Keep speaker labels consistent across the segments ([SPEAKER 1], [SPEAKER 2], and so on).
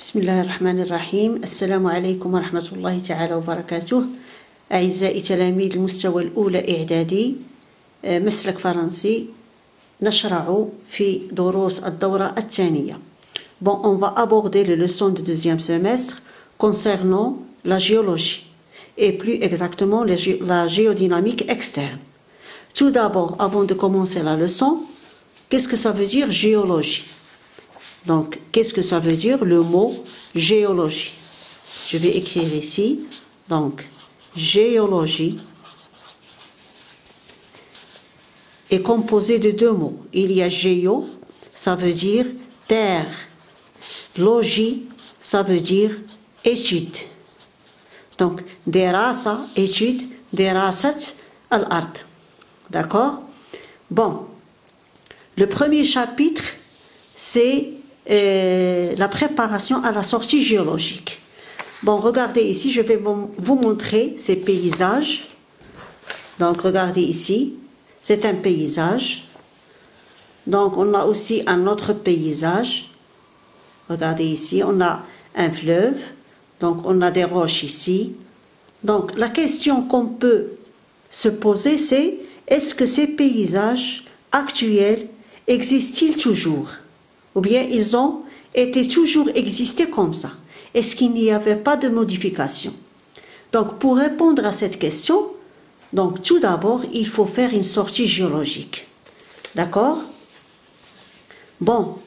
[SPEAKER 1] بسم الله الرحمن الرحيم السلام عليكم ورحمة الله تعالى وبركاته أعزائي تلاميذ المستوى الأولى إعدادي مسلك فرنسي نشرع في دروس الدورة الثانية Bon, on va aborder les leçons du deuxième semestre concernant la géologie et plus exactement la géodynamique externe. Tout d'abord, avant de commencer la leçon, qu'est-ce que ça veut dire géologie Donc, qu'est-ce que ça veut dire le mot géologie? Je vais écrire ici. Donc, géologie est composé de deux mots. Il y a géo, ça veut dire terre. Logie, ça veut dire étude. Donc, derasa, étude, derasat, al-art. D'accord? Bon. Le premier chapitre, c'est la préparation à la sortie géologique. Bon, regardez ici, je vais vous montrer ces paysages. Donc, regardez ici, c'est un paysage. Donc, on a aussi un autre paysage. Regardez ici, on a un fleuve. Donc, on a des roches ici. Donc, la question qu'on peut se poser, c'est est-ce que ces paysages actuels existent-ils toujours? Ou bien ils ont été toujours existés comme ça Est-ce qu'il n'y avait pas de modification? Donc, pour répondre à cette question, donc tout d'abord, il faut faire une sortie géologique. D'accord? Bon,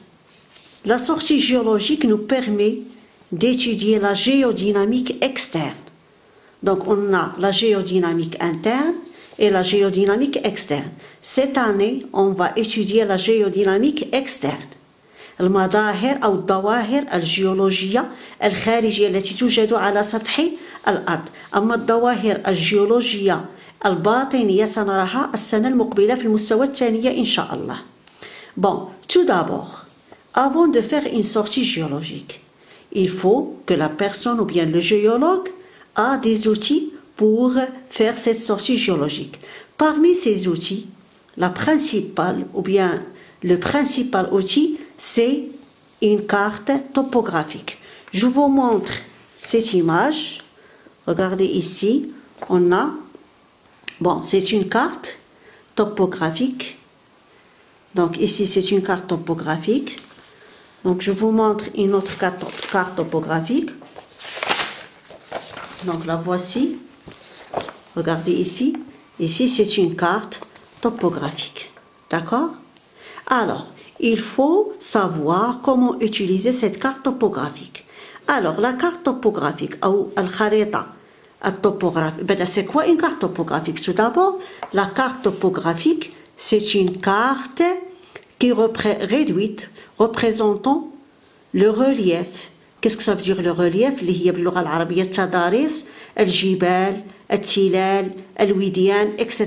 [SPEAKER 1] la sortie géologique nous permet d'étudier la géodynamique externe. Donc on a la géodynamique interne et la géodynamique externe. Cette année, on va étudier la géodynamique externe. المظاهر أو الظواهر الجيولوجية الخارجية التي توجد على سطح الأرض أما الظواهر الجيولوجية الباطنية سنراها السنة المقبلة في المستوى الثانية إن شاء الله Bon, tout d'abord, avant de faire une sortie géologique, il faut que la personne ou bien le géologue a des outils pour faire cette sortie géologique. Parmi ces outils, la principale ou bien le principal outil, c'est une carte topographique. Je vous montre cette image. Regardez ici, on a, bon, c'est une carte topographique. Donc ici, c'est une carte topographique. Donc je vous montre une autre carte, topographique. Donc la voici. Regardez ici. Ici, c'est une carte topographique. D'accord? Alors, il faut savoir comment utiliser cette carte topographique. Alors, la carte topographique, ou al-kharita, c'est quoi une carte topographique Tout d'abord, la carte topographique, c'est une carte qui réduite représentant le relief. Qu'est-ce que ça veut dire le relief اللي هي باللغة العربية التضاريس الجبال التلال الوديان etc.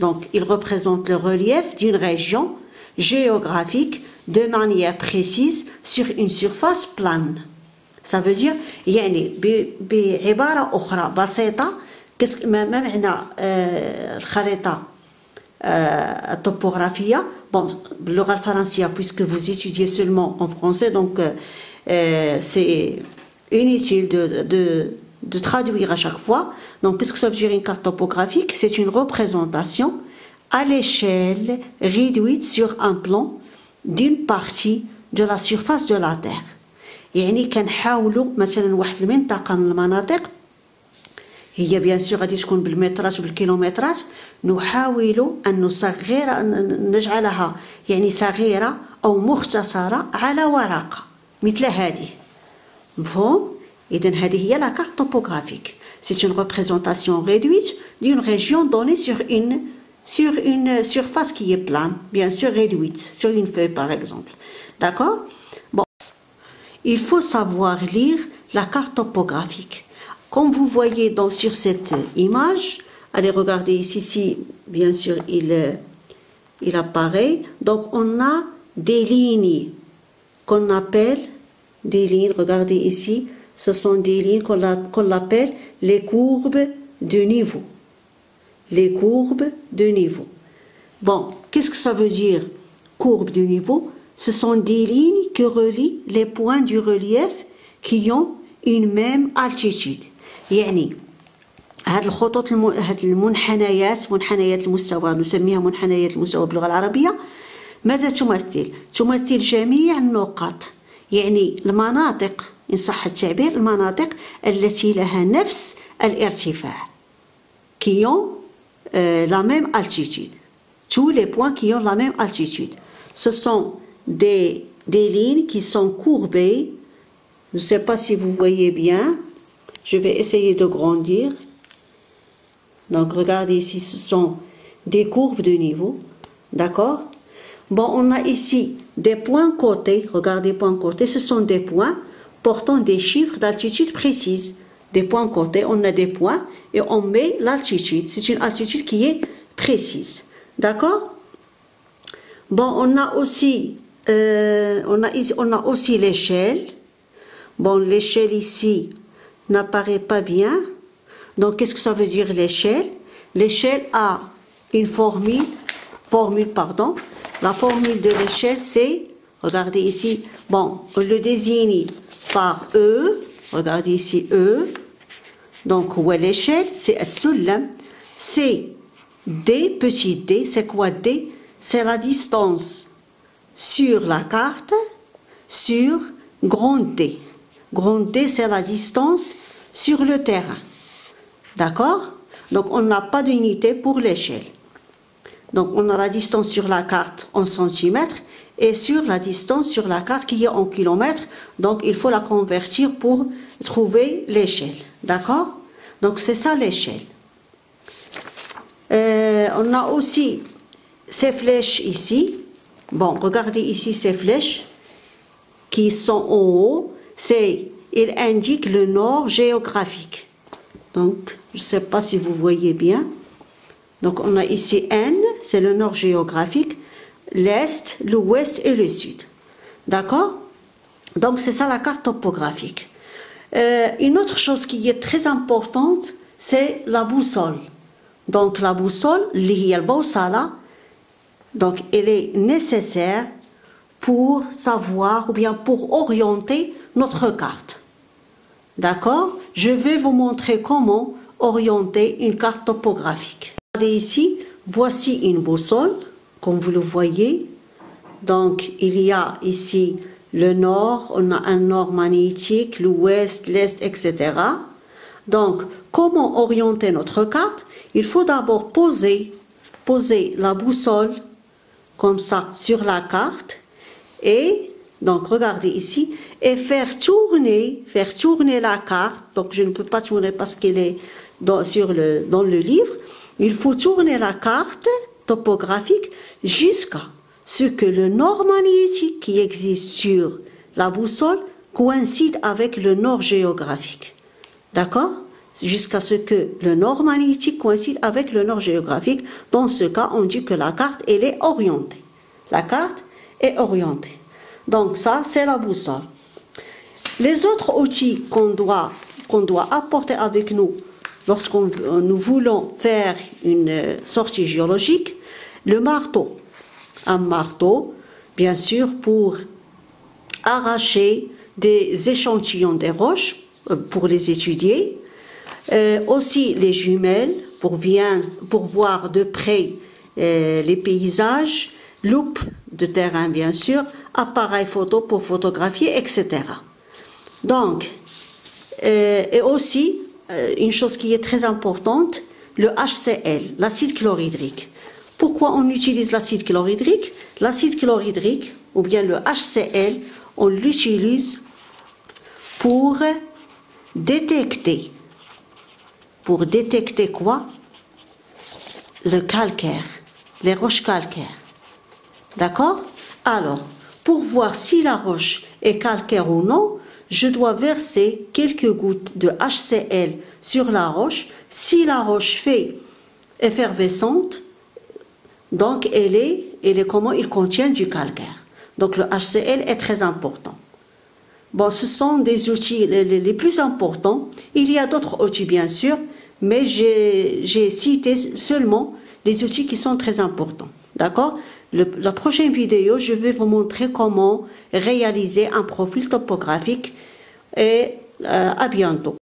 [SPEAKER 1] Donc il représente le relief d'une région géographique de manière précise sur une surface plane. Ça veut dire يعني بعبارة أخرى بسيطة ما معنى الخريطة الطبوغرافية bon باللغة الفرنسية puisque vous étudiez seulement en français donc euh, c'est inutile de, de, de, traduire à chaque fois. Donc, qu'est-ce que ça veut dire une carte topographique C'est une représentation à l'échelle réduite sur un plan d'une partie de la surface de la Terre. يعني كنحاولوا مثلا واحد المنطقة من المناطق هي بيان سور غادي تكون بالمترات وبالكيلومترات نحاول أن نصغر نجعلها يعني صغيرة أو مختصرة على ورقه مثل هذه. مفهوم؟ إذا هذه هي la carte topographique. C'est une représentation réduite d'une région donnée sur une sur une surface qui est plane bien sûr réduite sur une feuille par exemple. D'accord? Bon. Il faut savoir lire la carte topographique. Comme vous voyez dans sur cette image allez regarder ici si bien sûr il il apparaît. Donc on a des lignes qu'on appelle des lignes, regardez ici, ce sont des lignes qu'on appelle les courbes de niveau. Les courbes de niveau. Bon, qu'est-ce que ça veut dire, courbe de niveau? Ce sont des lignes qui relient les points du relief qui ont une même altitude. يعني هاد الخطوط الم... هاد المنحنيات منحنيات المستوى نسميها منحنيات المستوى باللغة العربية. ماذا تمثل؟ تمثل جميع النقاط. يعني المناطق إن صح التعبير المناطق التي لها نفس الارتفاع. Ont euh, la même altitude. Tous les points qui ont la même altitude. Ce sont des, des lignes qui sont courbées. Je ne sais pas si vous voyez bien. Je vais essayer de grandir. Donc regardez ici, ce sont des courbes de niveau. D'accord? Bon, on a ici des points côtés. Regardez, points côtés, ce sont des points portant des chiffres d'altitude précise. Des points côtés, on a des points et on met l'altitude. C'est une altitude qui est précise. D'accord? Bon, on a aussi, euh, on a, on a aussi l'échelle. Bon, l'échelle ici n'apparaît pas bien. Donc, qu'est-ce que ça veut dire l'échelle? L'échelle a une formule, formule, pardon. La formule de l'échelle, c'est, regardez ici, bon, on le désigne par E, regardez ici E. Donc, où est l'échelle? C'est un C'est D, petit d, c'est quoi D? C'est la distance sur la carte sur grand D. Grand D, c'est la distance sur le terrain. D'accord? Donc on n'a pas d'unité pour l'échelle. Donc on a la distance sur la carte en centimètres et sur la distance sur la carte qui est en kilomètres. Donc il faut la convertir pour trouver l'échelle. D'accord? Donc c'est ça l'échelle. Euh, on a aussi ces flèches ici. Bon, regardez ici ces flèches qui sont en haut. C'est, ils indiquent le nord géographique. Donc, je ne sais pas si vous voyez bien. Donc, on a ici N, c'est le nord géographique, l'Est, l'Ouest et le Sud. D'accord? Donc, c'est ça la carte topographique. Euh, une autre chose qui est très importante, c'est la boussole. Donc, la boussole, donc elle est nécessaire pour savoir ou bien pour orienter notre carte. D'accord? Je vais vous montrer comment orienter une carte topographique. Regardez ici, voici une boussole, comme vous le voyez. Donc, il y a ici le nord, on a un nord magnétique, l'ouest, l'est, etc. Donc, comment orienter notre carte? Il faut d'abord poser, la boussole comme ça sur la carte et donc regardez ici et faire tourner, faire tourner la carte. Donc je ne peux pas tourner parce qu'elle est dans, sur le, dans le livre. Il faut tourner la carte topographique jusqu'à ce que le nord magnétique qui existe sur la boussole coïncide avec le nord géographique. D'accord? Jusqu'à ce que le nord magnétique coïncide avec le nord géographique. Dans ce cas, on dit que la carte, elle est orientée. La carte est orientée. Donc ça, c'est la boussole. Les autres outils qu'on doit, apporter avec nous lorsque nous voulons faire une sortie géologique, le marteau. Un marteau, bien sûr, pour arracher des échantillons des roches, euh, pour les étudier. Euh, aussi les jumelles, pour, voir de près euh, les paysages, loupe de terrain, bien sûr, appareil photo pour photographier, etc. Donc, et aussi, une chose qui est très importante, le HCl, l'acide chlorhydrique. Pourquoi on utilise l'acide chlorhydrique? L'acide chlorhydrique, ou bien le HCl, on l'utilise pour détecter. Pour détecter quoi? Le calcaire, les roches calcaires. D'accord? Alors, pour voir si la roche est calcaire ou non, je dois verser quelques gouttes de HCl sur la roche. Si la roche fait effervescente, donc elle est, elle est comment Il contient du calcaire. Donc le HCl est très important. Bon, ce sont des outils les, les plus importants. Il y a d'autres outils bien sûr, mais j'ai cité seulement les outils qui sont très importants. D'accord? La prochaine vidéo, je vais vous montrer comment réaliser un profil topographique et à bientôt.